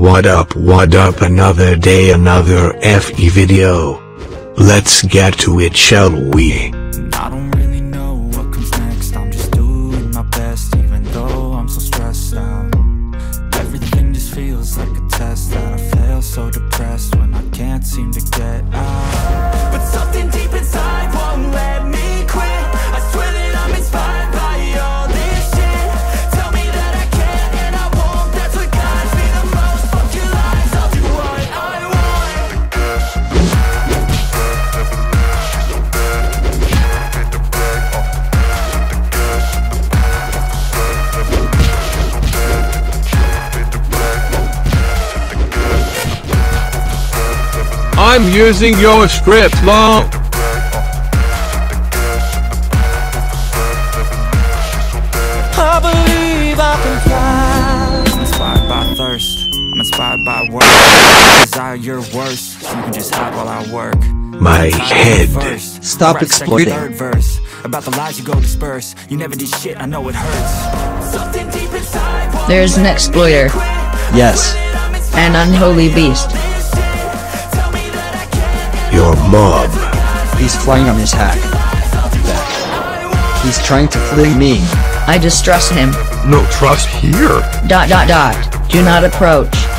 What up what up another day another FE video. Let's get to it shall we? I don't really know what comes next I'm just doing my best even though I'm so stressed out Everything just feels like a test that I fail so depressed when I can't seem to get I'm using your script long. I believe I can fly. I'm inspired by thirst. I'm inspired by work. I desire your worst. You can just hide while I work. My head. First. Stop Write a second, exploiting. Third verse. About the lies you go disperse. You never did shit. I know it hurts. Something deep inside. won't There's an exploiter. Yes. I'm inspired and unholy beast. Can mob. He's flying on his hack. Back. He's trying to flee me. I distrust him. No trust here. Dot dot dot. Do not approach.